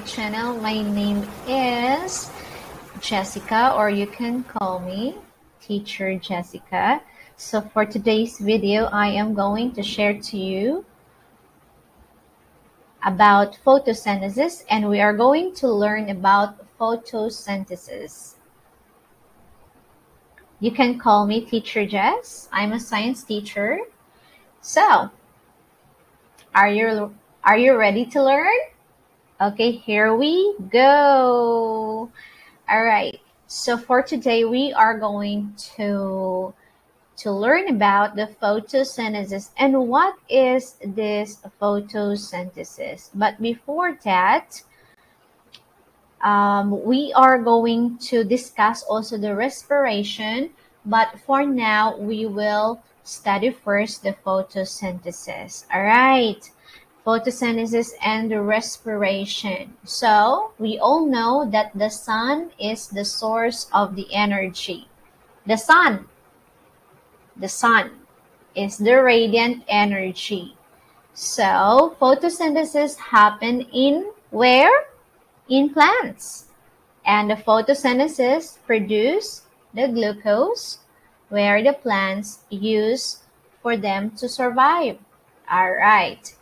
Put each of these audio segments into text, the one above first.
channel. My name is Jessica, or you can call me Teacher Jessica. So, for today's video, I am going to share to you about photosynthesis, and we are going to learn about photosynthesis. You can call me Teacher Jess. I'm a science teacher. So, are you are you ready to learn? Okay, here we go. All right. So for today we are going to to learn about the photosynthesis and what is this photosynthesis. But before that, um, we are going to discuss also the respiration. But for now, we will study first the photosynthesis. All right. Photosynthesis and respiration. So, we all know that the sun is the source of the energy. The sun, the sun is the radiant energy. So, photosynthesis happen in where? In plants. And the photosynthesis produce the glucose, where the plants use for them to survive. All right.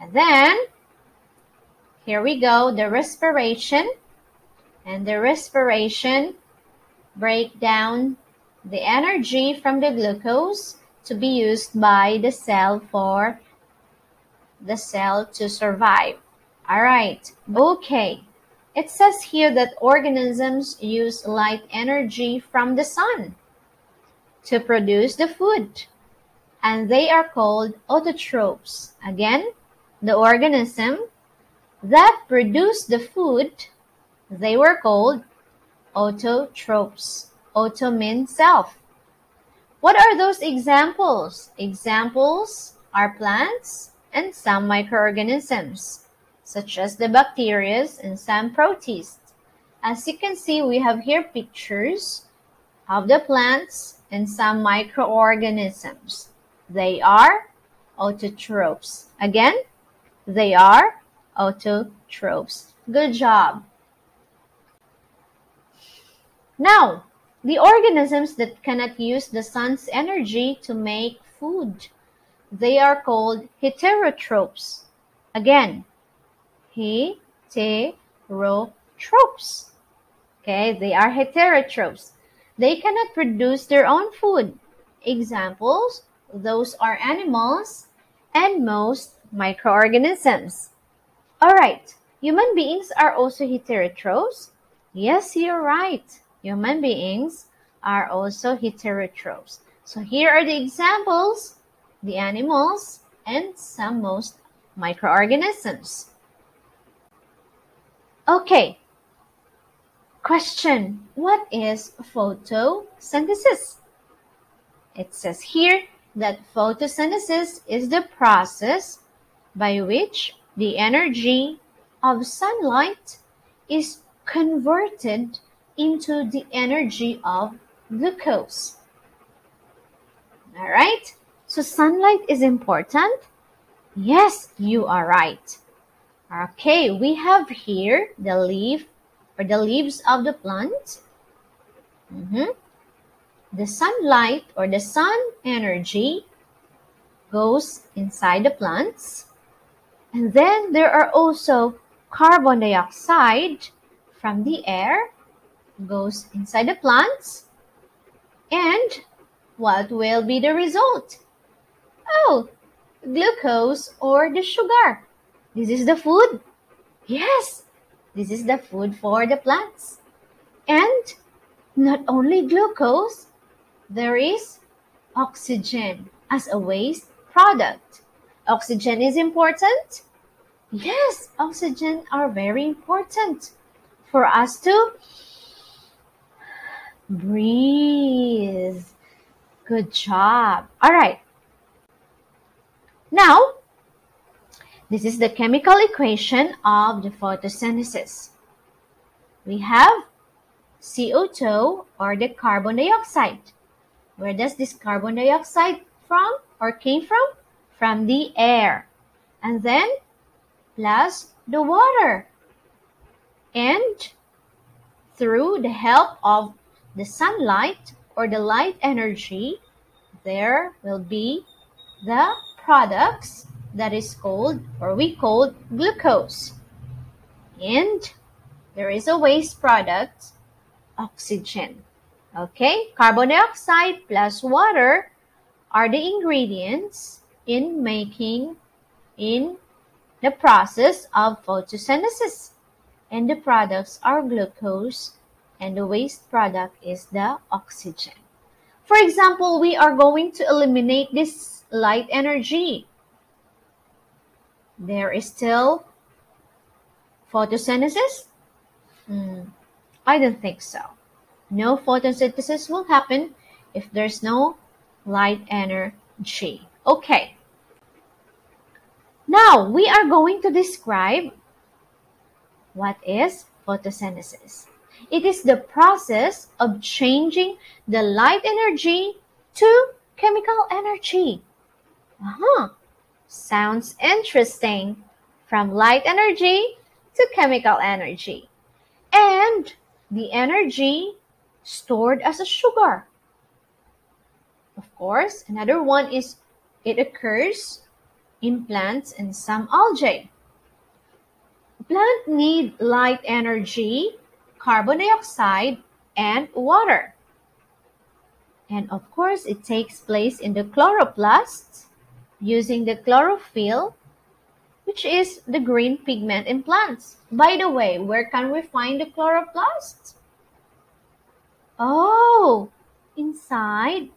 And then, here we go, the respiration. And the respiration break down the energy from the glucose to be used by the cell for the cell to survive. All right. Okay. It says here that organisms use light energy from the sun to produce the food, and they are called autotrophs. Again, the organism that produce the food, they were called autotrophs. Auto means self. What are those examples? Examples are plants and some microorganisms, such as the bacteria and some protists. As you can see, we have here pictures of the plants and some microorganisms. They are autotrophs. Again, they are autotrophs. Good job. Now, the organisms that cannot use the sun's energy to make food, they are called heterotrophs. Again, heterotrophs. Okay, they are heterotrophs. They cannot produce their own food. Examples, those are animals and most microorganisms. Alright, human beings are also heterotrophs. Yes, you're right. Human beings are also heterotrophs. So here are the examples, the animals and some most microorganisms. Okay, Question What is photosynthesis? It says here that photosynthesis is the process by which the energy of sunlight is converted into the energy of glucose. All right? So sunlight is important? Yes, you are right. Okay, we have here the leaf or the leaves of the plant. Mm-hmm. The sunlight or the sun energy goes inside the plants. And then there are also carbon dioxide from the air goes inside the plants. And what will be the result? Oh, glucose or the sugar. This is the food. Yes, this is the food for the plants. And not only glucose, there is oxygen as a waste product. Oxygen is important? Yes, oxygen are very important for us to breathe. Good job. All right. Now, this is the chemical equation of the photosynthesis. We have CO2 or the carbon dioxide. Where does this carbon dioxide from or came from? From the air. And then plus the water. And through the help of the sunlight or the light energy, there will be the products that is called or we call glucose. And there is a waste product, oxygen. Okay, carbon dioxide plus water are the ingredients in making in the process of photosynthesis. And the products are glucose and the waste product is the oxygen. For example, we are going to eliminate this light energy. There is still photosynthesis? Mm, I don't think so. No photosynthesis will happen if there's no light energy. Okay. Now, we are going to describe what is photosynthesis. It is the process of changing the light energy to chemical energy. Uh-huh. Sounds interesting. From light energy to chemical energy. And the energy stored as a sugar. Of course, another one is it occurs in plants and some algae. Plant need light energy, carbon dioxide, and water. And of course, it takes place in the chloroplasts using the chlorophyll, which is the green pigment in plants. By the way, where can we find the chloroplasts? Oh, inside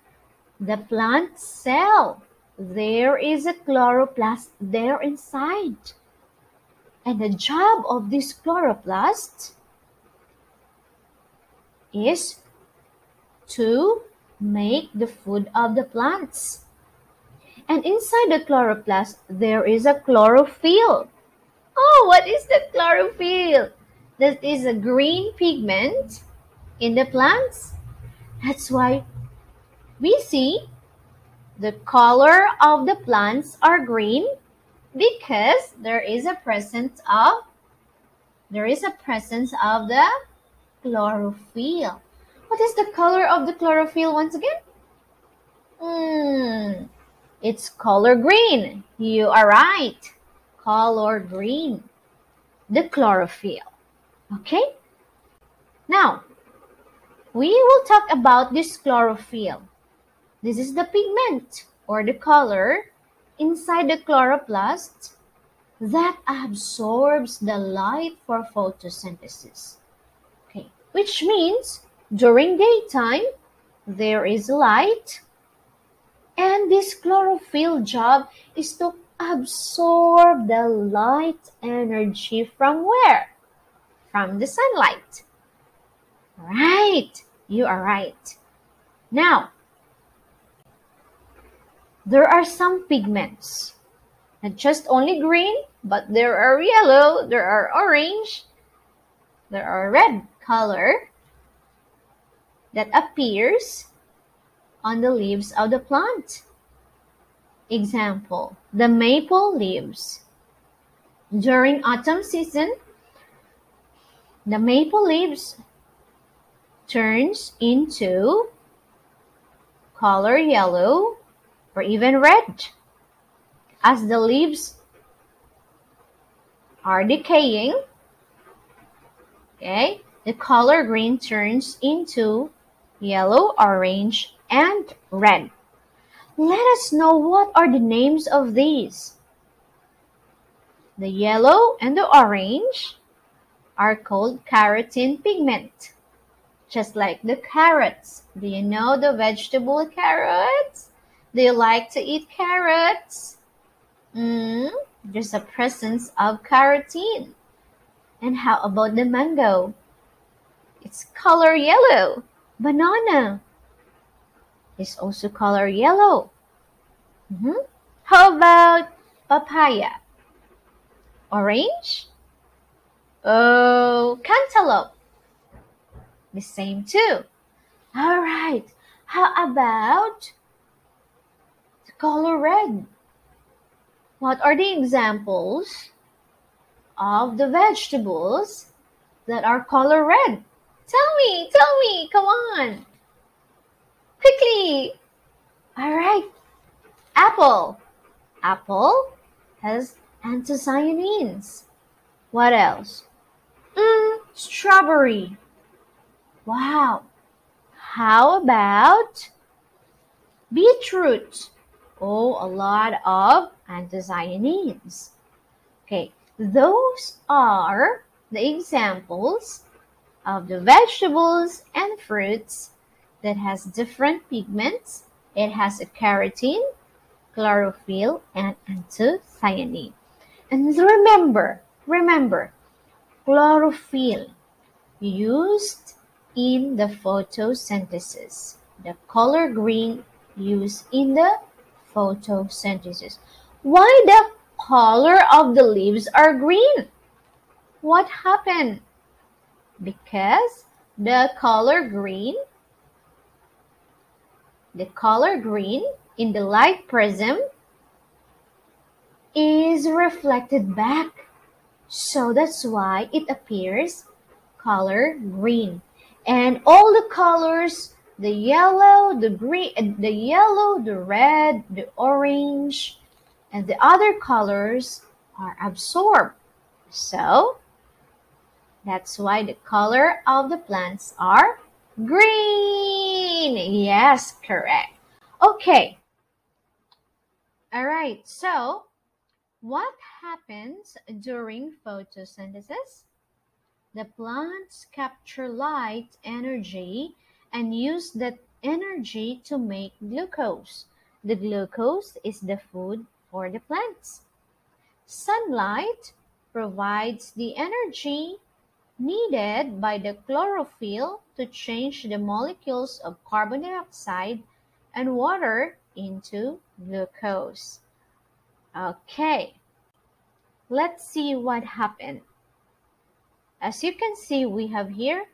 the plant cell. There is a chloroplast there inside. And the job of this chloroplast is to make the food of the plants. And inside the chloroplast, there is a chlorophyll. Oh, what is the chlorophyll? That is a green pigment in the plants. That's why we see the color of the plants are green because there is a presence of there is a presence of the chlorophyll. What is the color of the chlorophyll once again? Hmm, it's color green. You are right. Color green. The chlorophyll. Okay? Now, we will talk about this chlorophyll. This is the pigment or the color inside the chloroplast that absorbs the light for photosynthesis. Okay, which means during daytime there is light and this chlorophyll job is to absorb the light energy from where? From the sunlight. Right, you are right. Now, there are some pigments, not just only green, but there are yellow, there are orange, there are red color that appears on the leaves of the plant. Example, the maple leaves. During autumn season, the maple leaves turns into color yellow or even red. As the leaves are decaying, okay, the color green turns into yellow, orange, and red. Let us know what are the names of these. The yellow and the orange are called carotene pigment. Just like the carrots. Do you know the vegetable carrots? Do you like to eat carrots? Mm, there's a presence of carotene. And how about the mango? It's color yellow. Banana is also color yellow. Mm -hmm. How about papaya? Orange? Oh, cantaloupe. The same too. All right. How about color red. What are the examples? of the vegetables that are color red? Tell me, tell me, come on. Quickly. All right. Apple. Apple has anthocyanins. What else? Mm, strawberry. Wow. How about beetroot? Oh, a lot of anthocyanins. Okay, those are the examples of the vegetables and fruits that has different pigments. It has a carotene, chlorophyll, and anthocyanin. And remember, remember, chlorophyll used in the photosynthesis. The color green used in the photosynthesis. Why the color of the leaves are green? What happened? Because the color green, the color green in the light prism is reflected back. So that's why it appears color green. And all the colors, the yellow, the green, the yellow, the red, the orange, and the other colors are absorbed. So that's why the color of the plants are green. Yes, correct. Okay. All right. So what happens during photosynthesis? The plants capture light energy and use that energy to make glucose. The glucose is the food for the plants. Sunlight provides the energy needed by the chlorophyll to change the molecules of carbon dioxide and water into glucose. Okay, let's see what happened. As you can see, we have here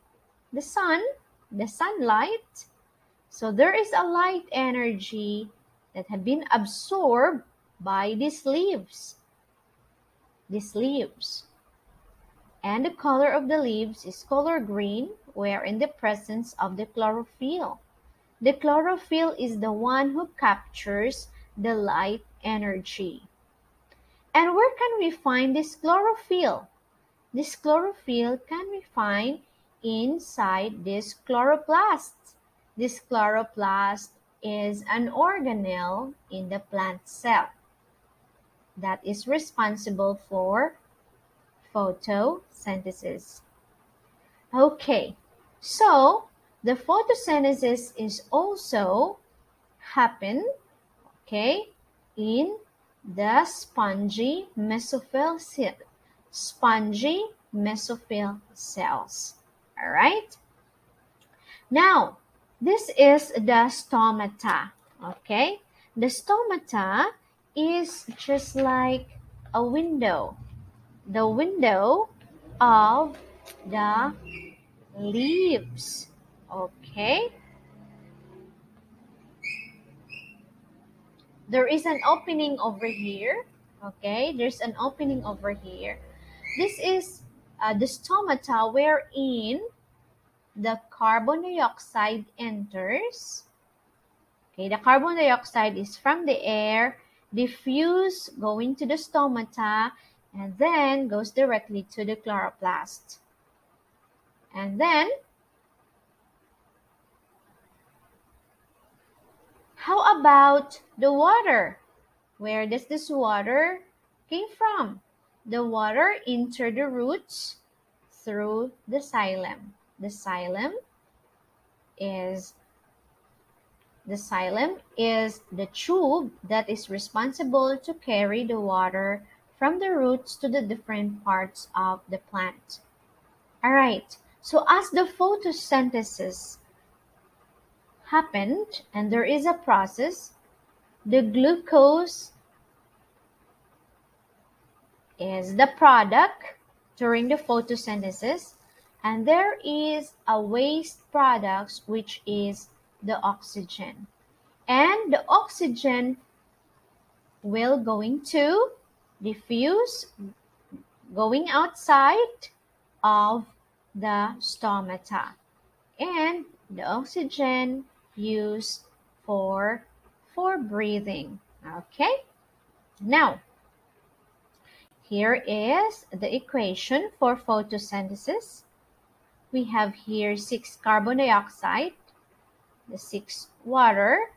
the sun, the sunlight. So there is a light energy that have been absorbed by these leaves. These leaves. And the color of the leaves is color green, where in the presence of the chlorophyll. The chlorophyll is the one who captures the light energy. And where can we find this chlorophyll? This chlorophyll can be found inside this chloroplast. This chloroplast is an organelle in the plant cell that is responsible for photosynthesis. Okay, so the photosynthesis is also happen, okay, in the spongy mesophyll cell, spongy mesophyll cells. All right. Now, this is the stomata. Okay, the stomata is just like a window, the window of the leaves. Okay. There is an opening over here. Okay, there's an opening over here. This is uh, the stomata wherein the carbon dioxide enters. Okay, the carbon dioxide is from the air, diffuse, going to the stomata, and then goes directly to the chloroplast. And then, how about the water? Where does this water came from? The water entered the roots through the xylem. The xylem is the xylem is the tube that is responsible to carry the water from the roots to the different parts of the plant. All right. So as the photosynthesis happened and there is a process, the glucose is the product during the photosynthesis and there is a waste product which is the oxygen. And the oxygen will going to diffuse going outside of the stomata. And the oxygen used for for breathing. Okay? Now here is the equation for photosynthesis. We have here 6 carbon dioxide the 6 water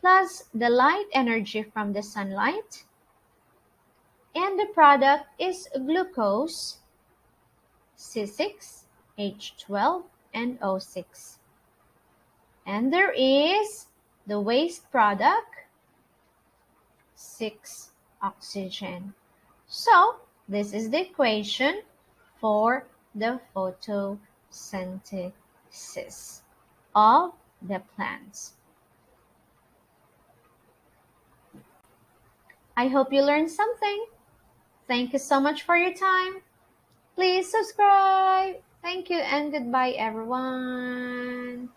plus the light energy from the sunlight. And the product is glucose C6 H12 and O6 and there is the waste product 6 oxygen so this is the equation for the photosynthesis of the plants I hope you learned something. Thank you so much for your time. Please subscribe. Thank you and goodbye, everyone.